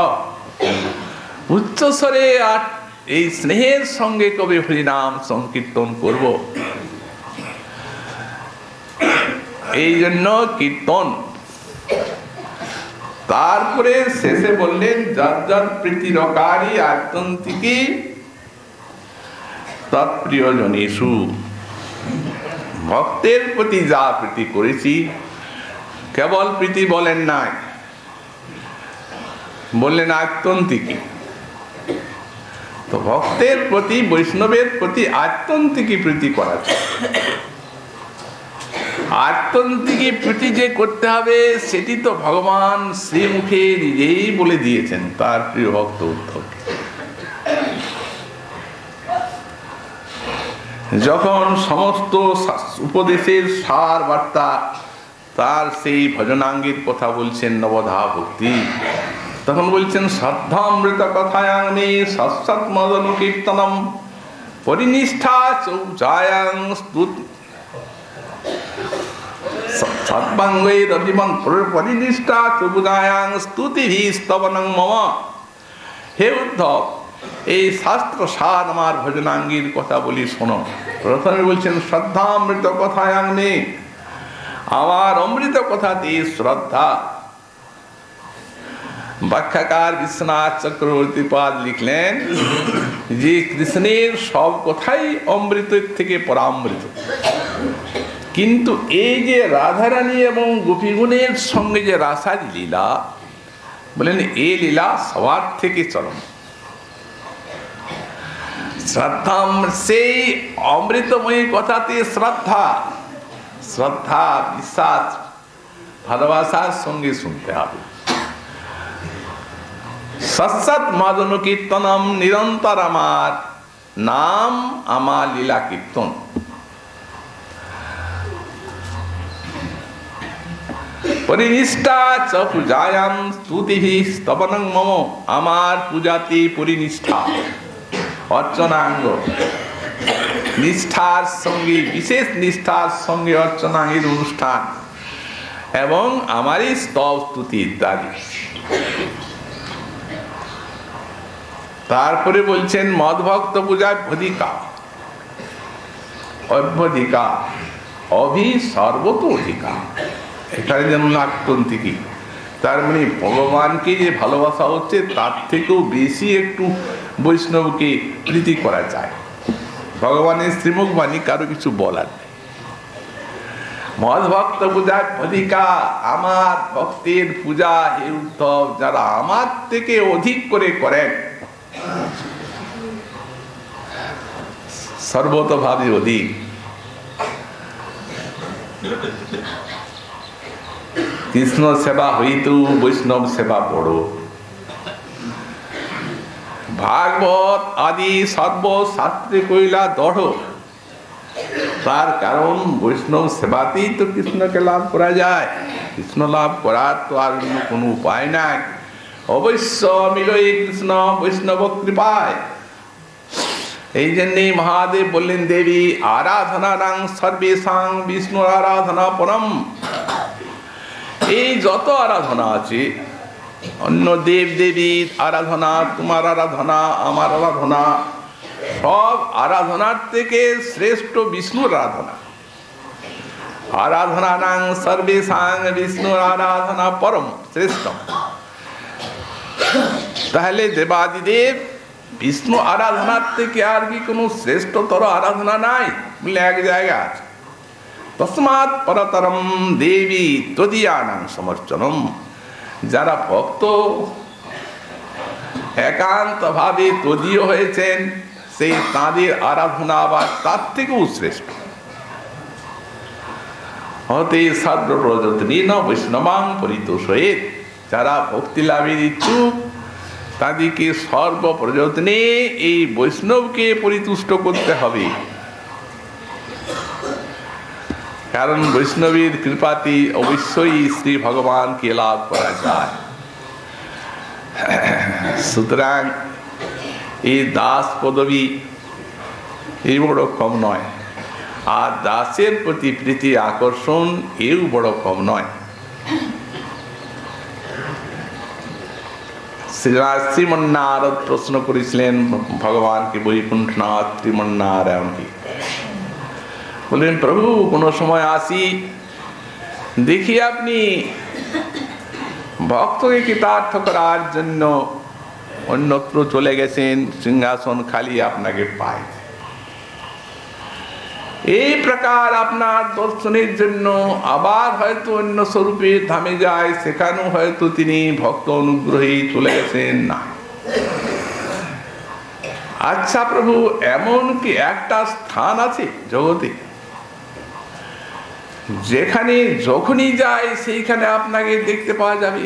উচ্চ স্বরে আর এই স্নেহের সঙ্গে কবে হরিনাম সংকীর্তন করব? এই জন্য কীর্তন। তারপরে শেষে বললেন, যার যার প্রীতিরকারী আত্যন্তিকী তৎপ্রিয়জনেশু ভক্তের প্রতি যা প্রীতি করেছি, কেবল প্রীতি বলেন নাই। বললেন আত্যন্তিকী তো ভক্তের প্রতি, বৈষ্ণবের প্রতি আত্যন্তিকী প্রীতি করা চাই। আত্মন্তিকে প্রীতি যে করতে হবে, সেটি তো ভগবান শ্রীমুখে নিজেই বলে দিয়েছেন, তার প্রিয় ভক্ত উদ্ধব। যখন সমস্ত উপদেশের সার বার্তা তার সেই ভজনাঙ্গের কথা বলছেন নবধা ভক্তি, তখন বলছেন শ্রদ্ধামৃত কথায়াং মে সৎসৎ মদন কীর্তনম পরিনিষ্ঠা চৌচায়াং স্তুত। সৎবাঙ্গৈরভিমন পরিনিষ্ঠা চৌচায়াং স্তুতিভি স্তবনং মম। হে উদ্ধব এই শাস্ত্র সার আমার ভজনাঙ্গীর কথা বলি, শোনো। প্রথমে বলছেন, শ্রদ্ধামৃত কথায়াং মে আমার অমৃত কথাতে শ্রদ্ধা। ব্যাখ্যাকার বিশ্বনাথ চক্রবর্তী পাদ লিখলেন, যে কৃষ্ণের সব কথাই অমৃতের থেকে পরামৃত। কিন্তু এই যে রাধারানী এবং গোপীগুণের সঙ্গে যে রাসারি লীলা, বলেন এই লীলা সবার থেকে চরম। শ্রদ্ধা সেই অমৃতময়ী কথাতে শ্রদ্ধা শ্রদ্ধা বিশ্বাস ভালোবাসার সঙ্গে শুনতে হবে সৎসৎ মাদন কীর্তনম নিরন্তর আমার নাম আমার লীলা কীর্তন পরিনিষ্ঠা চ পূজায়াম স্তুতিভি স্তবনং মম আমার পূজাতে পরিনিষ্ঠা অর্চনাঙ্গ। নিষ্ঠার সঙ্গে, বিশেষ নিষ্ঠার সঙ্গে অর্চনাঙ্গের অনুষ্ঠান। এবং আমারই স্তব স্তুতি ইত্যাদি। তারপরে বলছেন, মদভক্ত পূজায় অধিকা অভ্যধিকা, অভি সর্বত অধিকা এখানে যেন নাট্যন্তিকি তার মানে ভগবানকে যে ভালোবাসা হচ্ছে, তার থেকেও বেশি একটু বৈষ্ণবকে প্রীতি করা যায়। ভগবানের শ্রীমুখ বাণী কারও কিছু বলার নেই। ভক্ত পূজায় অধিকা আমার ভক্তের পূজা হে উদ্ধব, যারা আমার থেকে অধিক করে করেন। সর্বতভাবে অধিক। কৃষ্ণ সেবা হইতু বৈষ্ণব সেবা বড়। ভাগবত আদি সর্বশাস্ত্রে কইলা দঢ়। তার কারণ বৈষ্ণব সেবাতেই তো কৃষ্ণকে লাভ করা যায়। কৃষ্ণ লাভ করার তো আর কোনো উপায় নাই। অবশ্য মিলই কৃষ্ণ বৈষ্ণব কৃপায়। এই জন্যে মহাদেব বললেন, দেবী আরাধনা নাং সর্বেশাং বিষ্ণু আরাধনা পরম। এই যত আরাধনা আছে অন্য দেব দেবীর আরাধনা, তোমার আরাধনা, আমার আরাধনা। সব আরাধনার থেকে শ্রেষ্ঠ বিষ্ণুর আরাধনা। আরাধনা নাং সর্বেশাং বিষ্ণুর আরাধনা পরম শ্রেষ্ঠ তাহলে দেবাদিদেব বিষ্ণু আরাধনার থেকে আর কি কোনো শ্রেষ্ঠতর আরাধনা নাই? বলে এক জায়গা আছে। তসমাৎ পরতরম দেবী তদীয়ানাং সমর্চনম। যারা ভক্ত একান্ত ভাবে তদীয় হয়েছেন, সেই তাঁদের আরাধনা আবার তার থেকেও শ্রেষ্ঠ। হতে সর্বপ্রযত্নী ন বৈষ্ণবাং পরিতোষয়ে, যারা ভক্তি লাভের ইচ্ছুক, তাদেরকে সর্বপ্রযত্নে এই বৈষ্ণবকে পরিতুষ্ট করতে হবে। কারণ বৈষ্ণবীর কৃপাতি অবশ্যই শ্রী ভগবানকে লাভ করা যায়। সুতরাং এই দাস পদবী এই বড় কম নয়। আর দাসের প্রতি প্রীতি আকর্ষণ এও বড় কম নয়। শ্রীমন্নারদ প্রশ্ন করেছিলেন ভগবানকে বৈকুণ্ঠনাথ শ্রীমন্নারায়ণকে বললেন, প্রভু, কোনো সময় আসি, দেখি আপনি ভক্তকে কৃতার্থ করার জন্য অন্যত্র চলে গেছেন, সিংহাসন খালি আপনাকে পায়। এই প্রকার আপনার দর্শনের জন্য আবার হয়তো অন্য স্বরূপে থামে যায়, সেখানেও হয়তো তিনি ভক্ত অনুগ্রহী চলে গেছেন না। আচ্ছা প্রভু এমন কি একটা স্থান আছে জগতে যেখানে যখনই যায় সেইখানে আপনাকে দেখতে পাওয়া যাবে।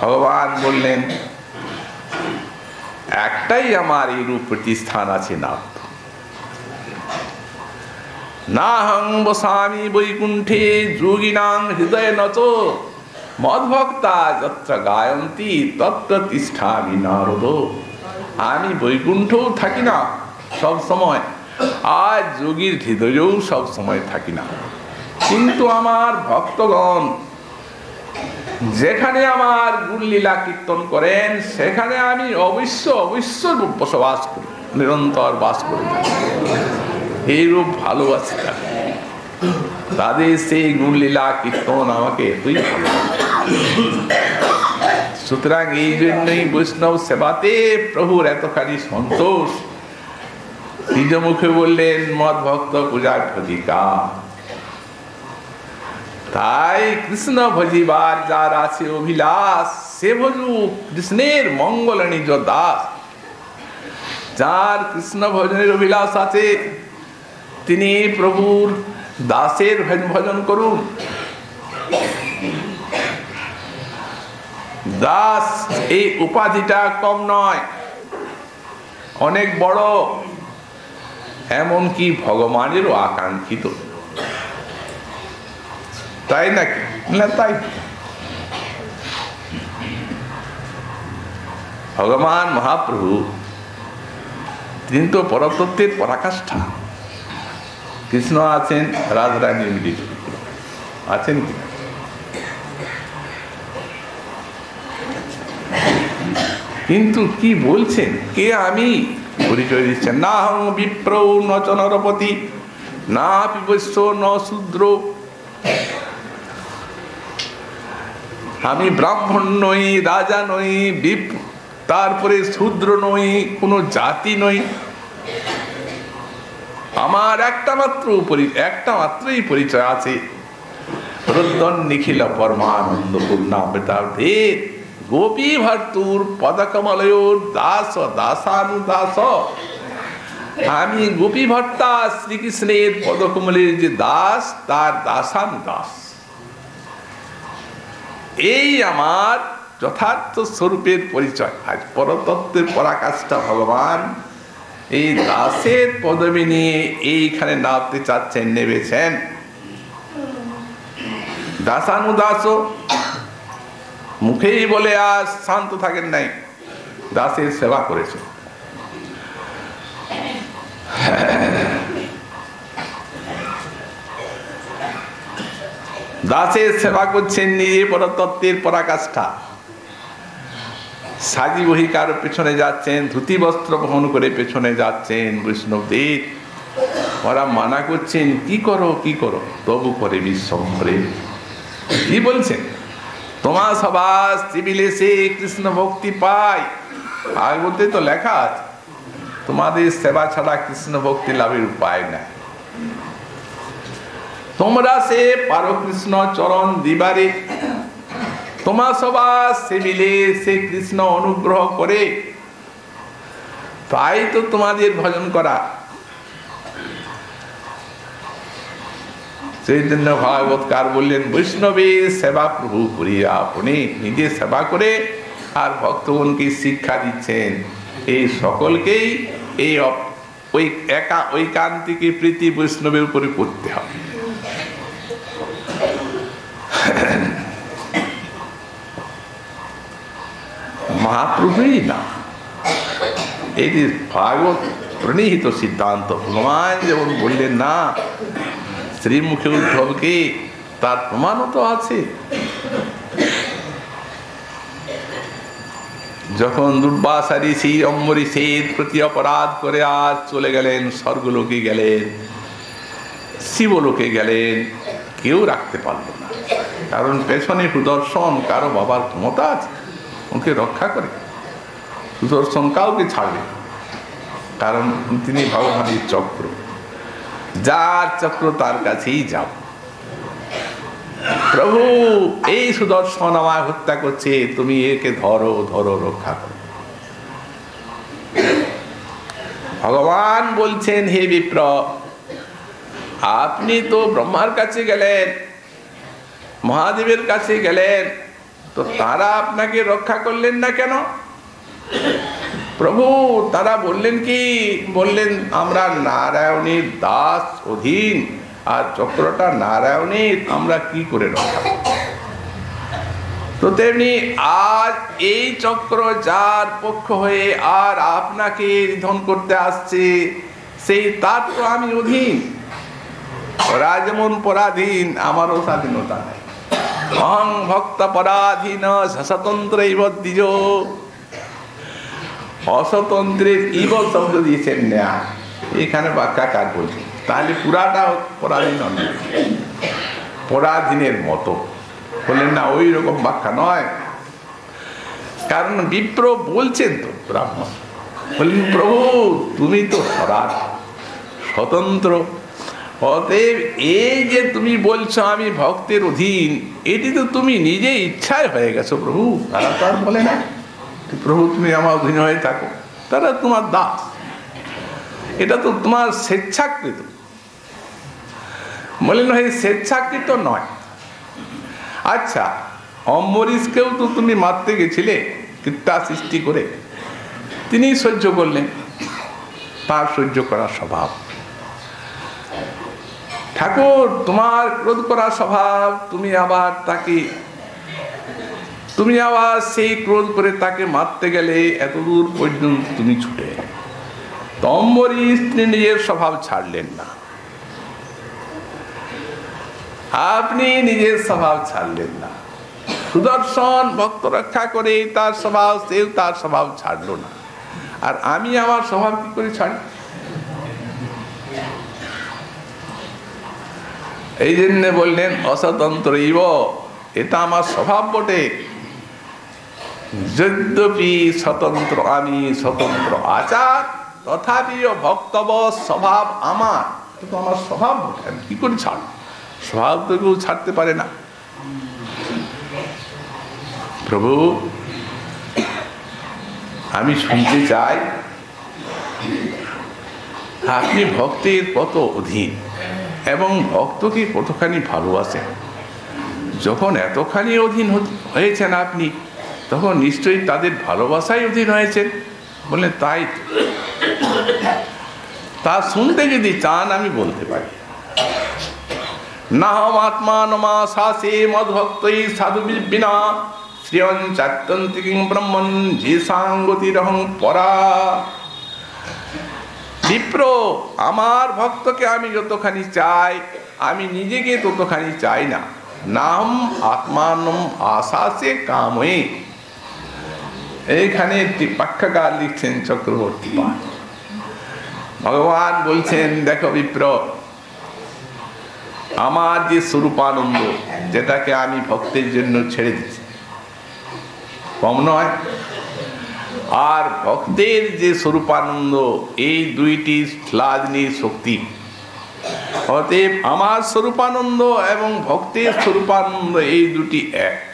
ভগবান বললেন, একটাই আমার এই রূপ প্রতিষ্ঠান আছে না না হং বসামি বৈকুণ্ঠে যোগিনাং হৃদয় নচ মদভক্তা যত্র গায়ন্তী তত্র তিষ্ঠামি নারদ। আমি বৈকুণ্ঠও থাকি না সব সময়। আর যোগীর হৃদয়েও সব সময় থাকি না। কিন্তু আমার ভক্তগণ, যেখানে আমার গুণলীলা কীর্তন করেন, সেখানে আমি অবশ্য অবশ্য বসবাস করি, নিরন্তর বাস করি। এইরূপ ভালোবাসি। তাদের। সেই গুণলীলা কীর্তন আমাকে এতই ভালো সুতরাং এই জন্যই বৈষ্ণব সেবাতে প্রভুর এতখানি সন্তোষ। নিজ মুখে বললেন মদ ভক্ত পূজার ফজিকা। তাই কৃষ্ণ ভজিবার যার আছে অভিলাষ, সে ভজু কৃষ্ণের মঙ্গল নিজ দাস। যার কৃষ্ণ ভজনের অভিলাষ আছে, তিনি প্রভুর দাসের ভজ- ভজন করুন। দাস এই উপাধিটা কম নয়, অনেক বড়। এমনকি ভগবানেরও আকাঙ্ক্ষিত। তাই নাকি? না, তাই। ভগবান মহাপ্রভু, তিনি তো পরতত্ত্বের পরাকাষ্ঠা। কৃষ্ণ আছেন, রাজরানী মিলিত। আছেন কি? কিন্তু কি বলছেন? কে আমি? পরিচয় দিচ্ছেন না হং বিপ্র ন চ নরপতি না পিবস্য ন শূদ্র। আমি ব্রাহ্মণ নই, রাজা নই, বিপ, তারপরে শূদ্র নই, কোনো জাতি নই। আমার একটা মাত্র একটা মাত্রই পরিচয় আছে। রুদ্দন নিখিল পরমানন্দ পূর্ণাবৃতার্থে গোপী ভর্তুর পদকমলয়োর দাস, দাসানুদাস। আমি গোপী ভট্টা শ্রীকৃষ্ণের পদকমলের যে দাস, তার দাসানুদাস। এই আমার যথার্থ স্বরূপের পরিচয়। আজ পরতত্ত্বের পরাকাষ্ঠা ভগবান এই দাসের পদবী নিয়ে এইখানে নামতে চাচ্ছেন নেবেছেন দাসানুদাস মুখেই বলে, আজ শান্ত থাকেন নাই। দাসের সেবা করেছে। দাসের সেবা করছেন নিজে পরতত্ত্বের পরাকাষ্ঠা। সাজি বহি কারও পেছনে যাচ্ছেন, ধুতি বস্ত্র বহন করে পেছনে যাচ্ছেন বৈষ্ণবদের। ওরা মানা করছেন, কি করো কি করো? তবু করে বিশ্বম্ভরে। কি বলছেন? তোমার সবার সিভিলে সে কৃষ্ণ ভক্তি পায় ভাগবতে তো লেখা আছে, তোমাদের সেবা ছাড়া কৃষ্ণ ভক্তি লাভের উপায় নাই। তোমরা সে পারো কৃষ্ণ চরণ দিবারে, তোমার সবার সেবিলে সে কৃষ্ণ অনুগ্রহ করে, তাই তো তোমাদের ভজন করা। সেই জন্য ভাগবতকার বললেন বৈষ্ণবের সেবা প্রভু করিয়া আপনি নিজে সেবা করে আর ভক্তগণকে শিক্ষা দিচ্ছেন। এই সকলকেই এই ওই একা, ঐকান্তিকে প্রীতি বৈষ্ণবের উপরে করতে হবে। মহাপ্রভুই না। এটি ভাগবত প্রণীহিত সিদ্ধান্ত, ভগবান যেমন বললেন না শ্রীমুখে উদ্ধবকে তার প্রমাণও তো আছে। যখন দুর্বাসারি সেই অম্বরীশের প্রতি অপরাধ করে আজ চলে গেলেন, স্বর্গলোকে গেলেন, শিবলোকে গেলেন, কেউ রাখতে পারল না। কারণ পেছনে সুদর্শন, কারও বাবার ক্ষমতা আছে, ওকে রক্ষা করে। সুদর্শন কাউকে ছাড়বে কারণ তিনি ভগবানের চক্র। যার চক্র তার কাছেই যাও প্রভু, এই সুদর্শন আমায় হত্যা করছে, তুমি একে ধরো ধরো, রক্ষা করো। ভগবান বলছেন, হে বিপ্র, আপনি তো ব্রহ্মার কাছে গেলেন, মহাদেবের কাছে গেলেন, তো তারা আপনাকে রক্ষা করলেন না কেন? প্রভু, তারা বললেন কি? বললেন, আমরা নারায়ণীর দাস অধীন, আর চক্রটা নারায়ণীর, আমরা কি করে রক্ষা তো তেমনি আজ এই চক্র যার পক্ষ হয়ে আর আপনাকে নিধন করতে আসছে, সেই তার তো আমি অধীন। ওরা যেমন পরাধীন আমারও স্বাধীনতা নেই। অহং ভক্ত পরাধীন স্বতন্ত্র দ্বিজ। অস্বতন্ত্রের ইব শব্দ দিয়েছেন ন্যায় এখানে বাক্যাকার বলছেন? তাহলে পুরাটা পরাধীন নয় পরাধীনের মতো। বললেন, না, ওই রকম ব্যাখ্যা নয়। কারণ বিপ্র বলছেন তো ব্রাহ্মণ। বললেন, প্রভু, তুমি তো স্বরাট স্বতন্ত্র। অতএব এই যে তুমি বলছো, আমি ভক্তের অধীন, এটি তো তুমি নিজে ইচ্ছায় হয়ে গেছো প্রভু। তারা তো আর বলে না। প্রভু, তুমি আমার অধীন হয়ে থাকো। তারা তোমার দাস। এটা তো তোমার স্বেচ্ছাকৃত। বললেন ভাই স্বেচ্ছাকৃত নয়। আচ্ছা অম্বরীশকেও তো তুমি মারতে গেছিলে কীর্তা সৃষ্টি করে। তিনি সহ্য করলেন। তার সহ্য করার স্বভাব। ঠাকুর, তোমার ক্রোধ করার স্বভাব, তুমি আবার তাকে তুমি আবার সেই ক্রোধ করে তাকে মারতে গেলে এত দূর পর্যন্ত তুমি ছুটে এলে। তম্বরীশ তিনি নিজের স্বভাব ছাড়লেন না। আপনি নিজের স্বভাব ছাড়লেন না। সুদর্শন ভক্ত রক্ষা করে তার স্বভাব, সেও তার স্বভাব ছাড়লো না। আর আমি আমার স্বভাব কি করে ছাড়ি? এই জন্য বললেন অসতন্ত্র ইব, এটা আমার স্বভাব বটে। যদ্যপি স্বতন্ত্র আমি স্বতন্ত্র আচার তথাপিও ভক্তব স্বভাব আমার এটা তো আমার স্বভাব কি করে ছাড় স্বভাব তো কেউ ছাড়তে পারে না প্রভু আমি শুনতে চাই আপনি ভক্তের কত অধীন এবং ভক্তকে কতখানি ভালোবাসেন যখন এতখানি অধীন হয়েছেন আপনি তখন নিশ্চয়ই তাদের ভালোবাসায় অধীন হয়েছেন। বললেন, তাই তা। শুনতে যদি চান, আমি বলতে পারি। না হম আত্মা নমা শাসে মদভক্তই সাধু যে সাঙ্গতিরহং পরা। বিপ্র, আমার ভক্তকে আমি যতখানি চাই, আমি নিজেকে ততখানি চাই না। নাম আত্মানম আশাসে কাময়ে। এইখানে একটি পাক্ষাকার লিখছেন চক্রবর্তী ভগবান বলছেন, দেখো বিপ্র, আমার যে স্বরূপানন্দ, যেটাকে আমি ভক্তের জন্য ছেড়ে দিচ্ছি, কম নয়। আর ভক্তের যে স্বরূপানন্দ, এই দুইটি শ্লাজনী শক্তি, অতএব আমার স্বরূপানন্দ এবং ভক্তের স্বরূপানন্দ এই দুটি এক।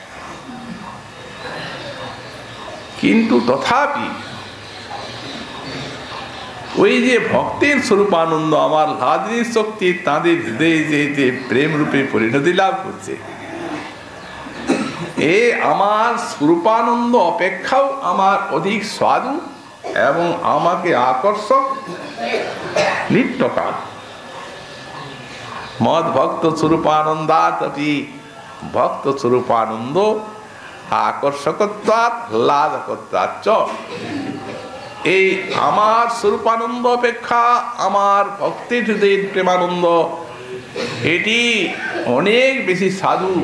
কিন্তু তথাপি ওই যে ভক্তের স্বরূপানন্দ আমার লাদিনী শক্তি তাঁদের হৃদয়ে যে যে প্রেম রূপে পরিণতি লাভ করছে, এ আমার স্বরূপানন্দ অপেক্ষাও আমার অধিক স্বাদু এবং আমাকে আকর্ষক নিত্যকাল মদ ভক্ত স্বরূপানন্দাতপি ভক্ত স্বরূপানন্দ লাদকত্বাচ্চ এই আমার স্বরূপানন্দ অপেক্ষা, আমার ভক্তির হৃদয়ের প্রেমানন্দ, এটি অনেক বেশি সাধু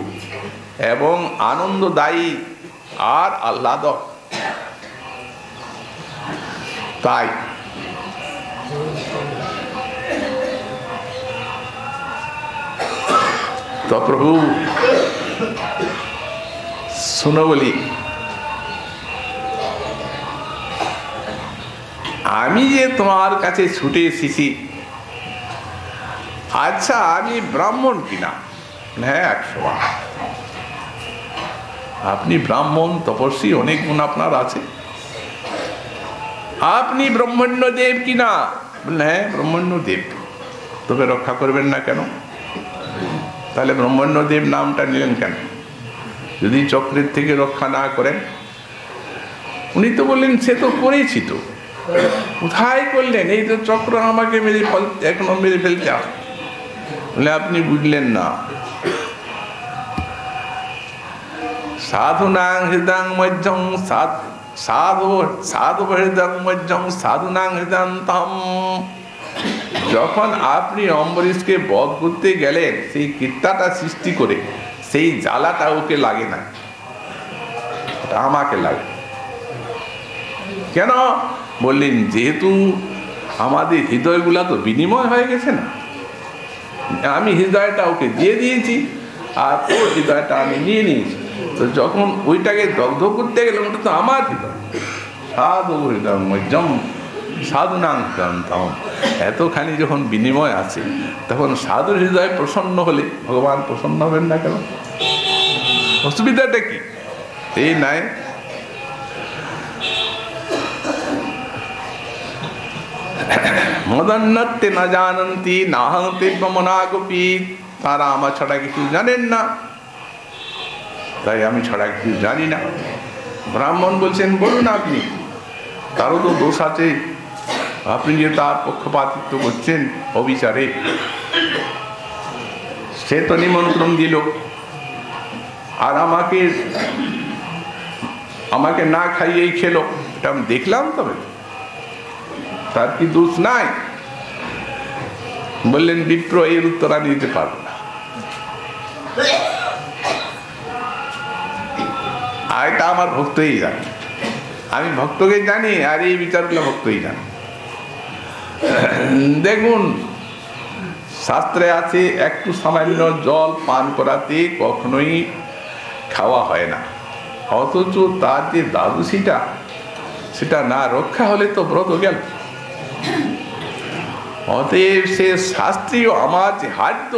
এবং আনন্দদায়ী আর আহ্লাদক। তাই তো প্রভু বলি আমি যে তোমার কাছে ছুটে এসেছি আচ্ছা আমি ব্রাহ্মণ কিনা? হ্যাঁ একশো। আপনি ব্রাহ্মণ, তপস্বী, অনেক গুণ আপনার আছে। আপনি ব্রহ্মণ্য দেব কিনা? হ্যাঁ ব্রহ্মণ্য দেব তোকে রক্ষা করবেন না কেন? তাহলে ব্রহ্মণ্য দেব নামটা নিলেন কেন? যদি চক্রের থেকে রক্ষা না করেন, উনি তো বললেন, সে তো করেছি তো। কোথায় করলেন? এই তো চক্র আমাকে মেরে ফেল, এখনও মেরে ফেলতে বলে, আপনি বুঝলেন না। সাধুনাং হৃদং মধ্যম সাধ, সাধু সাধু হৃদং মধ্যম সাধুনাং হৃদন্তম। যখন আপনি অম্বরীশকে বধ করতে গেলেন, সেই কীর্তাটা সৃষ্টি করে সেই জ্বালাটা ওকে লাগে না। আমাকে লাগে। কেন? বললেন, যেহেতু আমাদের হৃদয়গুলা তো বিনিময় হয়ে গেছে না, আমি হৃদয়টা ওকে দিয়ে দিয়েছি আর ওর হৃদয়টা আমি নিয়ে নিয়েছি। তো যখন ওইটাকে দগ্ধ করতে গেলে ওটা তো আমার হৃদয়। সাধু হৃদয় মজ্জম। সাধুনাং গ্রন্থম এতখানি যখন বিনিময় আছে, তখন সাধুর হৃদয় প্রসন্ন হলে ভগবান প্রসন্ন হবেন না কেন? অসুবিধাটা কি? এই নাই। মদন্নতে না জানন্তি না হতে মনাগপি তারা আমার ছাড়া কিছু জানেন না। তাই আমি ছাড়া কিছু জানি না। ব্রাহ্মণ বলছেন, বলুন আপনি, তারও তো দোষ আছে। আপনি যে তার পক্ষপাতিত্ব করছেন, অবিচারে। সে তো নিমন্ত্রণ দিল। আর আমাকে আমাকে না খাইয়েই খেলো। এটা আমি দেখলাম তবে। তার কি দোষ নাই? বললেন, বিপ্র এর উত্তর আমি দিতে পারব না। আর এটা আমার ভক্তই জানে। আমি ভক্তকে জানি, আর এই বিচারগুলো ভক্তই জানি। দেখুন, শাস্ত্রে আছে, একটু সামান্য জল পান করাতে কখনোই খাওয়া হয় না। অথচ তার যে দ্বাদশীটা, সেটা না রক্ষা হলে তো ব্রত গেল। অতএব সে শাস্ত্রীয় আমার যে হাত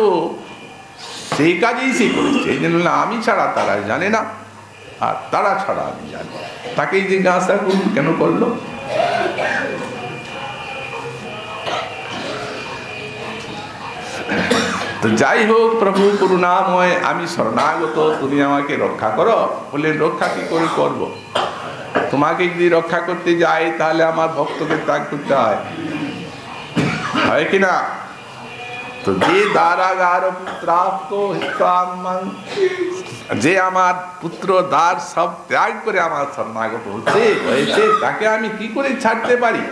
সেই কাজেই সে করেছে। এই জন্য আমি ছাড়া তারা জানে না, আর তারা ছাড়া আমি জানি তাকেই জিজ্ঞাসা করুন, কেন করল? তো যাই হোক, প্রভু করুণাময়, আমি শরণাগত, তুমি আমাকে রক্ষা করো। বললেন রক্ষা কি করে করব। তোমাকে যদি রক্ষা করতে যাই, তাহলে আমার ভক্তকে ত্যাগ করতে হয়। হয় কি না? তো যে দ্বারাগার প্রাপ্ত যে আমার পুত্র দ্বার সব ত্যাগ করে আমার শরণাগত হচ্ছে, হয়েছে, তাকে আমি কি করে ছাড়তে পারি?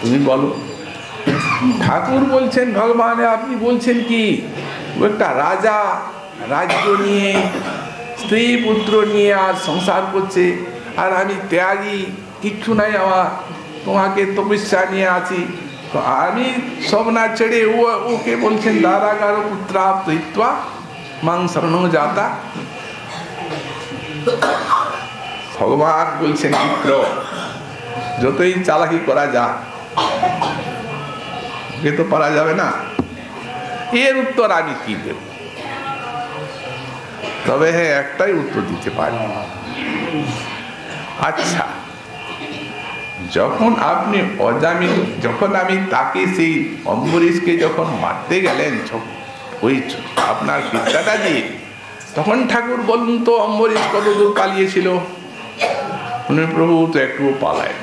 তুমি বলো। ঠাকুর বলছেন, ভগবান, আপনি বলছেন কি? একটা রাজা রাজ্য নিয়ে, স্ত্রী পুত্র নিয়ে আর সংসার করছে, আর আমি ত্যাগী, কিচ্ছু নাই আমার, তোমাকে তপস্যা নিয়ে আছি। তো আমি সব না ছেড়ে ও, ওকে বলছেন দারাগার পুত্রাপ্ত হিত্বা মাং শরণ যাতা। ভগবান বলছেন চিত্র যতই চালাকি করা যায় এ তো পারা যাবে না। এর উত্তর আমি কি দেব? তবে হ্যাঁ একটাই উত্তর দিতে পারি। আচ্ছা যখন আপনি অজামিন যখন আমি তাকে সেই অম্বরীশকে যখন মারতে গেলেন ওই আপনার বিদ্যাটা দিয়ে, তখন ঠাকুর বলুন তো, অম্বরীশ কতদূর পালিয়েছিল? প্রভু তো একটু পালায়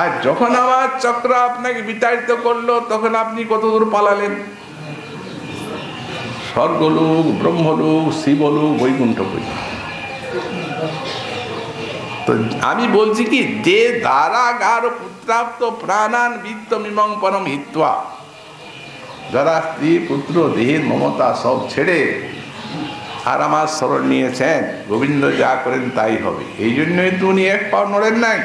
আর যখন আমার চক্র আপনাকে বিতাড়িত করল, তখন আপনি কত দূর পালালেন? স্বর্গলোক, ব্রহ্মলোক, শিবলোক বৈকুণ্ঠ তো আমি বলছি কি, যে দ্বারাগার পুত্রাপ্ত প্রাণান বিত্ত মিমং পরম হিত্বা। যারা স্ত্রী, পুত্র দেহের মমতা সব ছেড়ে আর আমার স্মরণ নিয়েছেন, গোবিন্দ যা করেন তাই হবে। এই জন্যই তো উনি এক পাও নড়েন নাই।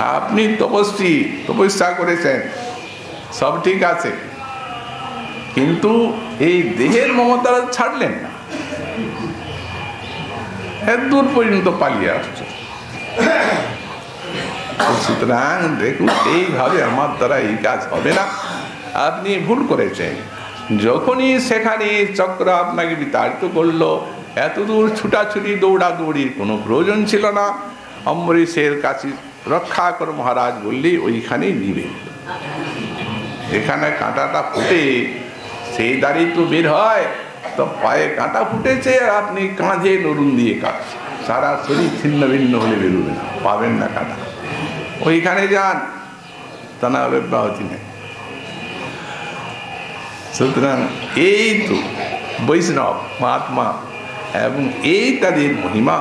আপনি তপস্বী, তপস্যা করেছেন। সব ঠিক আছে। কিন্তু এই দেহের মমতা ছাড়লেন না। দূর পর্যন্ত পালিয়ে আসছে। সুতরাং দেখুন, এইভাবে আমার দ্বারা এই কাজ হবে না। আপনি ভুল করেছেন। যখনই সেখানে চক্র আপনাকে বিতাড়িত করল, এত দূর ছুটাছুটি, দৌড়াদৌড়ির কোনো প্রয়োজন ছিল না। অম্বরীশের কাছে রক্ষা করো মহারাজ বললেই ওইখানেই নিবে। এখানে কাঁটাটা ফুটে, সেই দাড়ি তো বের হয়, তো পায়ে কাঁটা ফুটেছে আর আপনি কাঁধে নরুন দিয়ে কাটছেন সারা শরীর ছিন্ন ভিন্ন হলে বেরোবে না, পাবেন না কাঁটা। ওইখানে যান তা না হলে ব্যাহতি নেই। সুতরাং এই তো বৈষ্ণব, মহাত্মা, এবং এই তাদের মহিমা।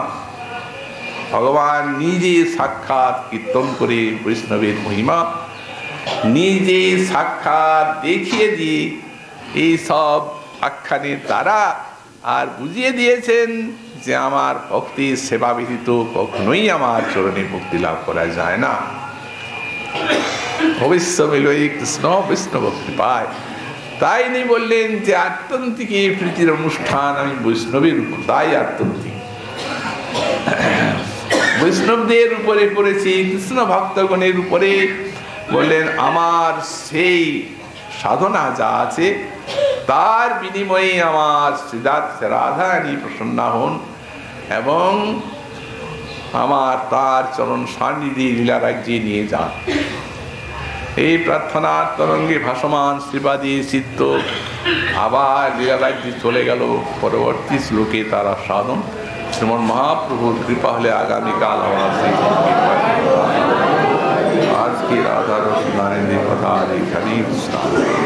ভগবান নিজে সাক্ষাৎ কীর্তন করে বৈষ্ণবের মহিমা, নিজে সাক্ষাৎ দেখিয়ে দিয়ে এই সব আখ্যানের দ্বারা আর বুঝিয়ে দিয়েছেন যে আমার ভক্তির সেবা ব্যতীত কখনোই আমার চরণে মুক্তি লাভ করা যায় না। ভবিষ্য মিলই কৃষ্ণ বিষ্ণু ভক্তি পায়। তাই ইনি বললেন যে আত্যন্তিক এই প্রীতির অনুষ্ঠান আমি বৈষ্ণবের তাই আত্যন্তিক বৈষ্ণবদের উপরে পড়েছি, কৃষ্ণ ভক্তগণের উপরে। বললেন, আমার সেই সাধনা যা আছে, তার বিনিময়ে আমার সিদ্ধার্থ রাধারানী প্রসন্ন হন এবং আমার তার চরণ সান্নিধি লীলা রাজ্যে নিয়ে যান। এই প্রার্থনার তরঙ্গে ভাসমান শ্রীবাদী চিত্ত আবার লীলা রাজ্যে চলে গেল। পরবর্তী শ্লোকে তারা সাধন श्रीमन महाप्रभु, कृपा हले आगामी काल हमारे आज की राधा रोशन नारायण देव पता हरी स्थान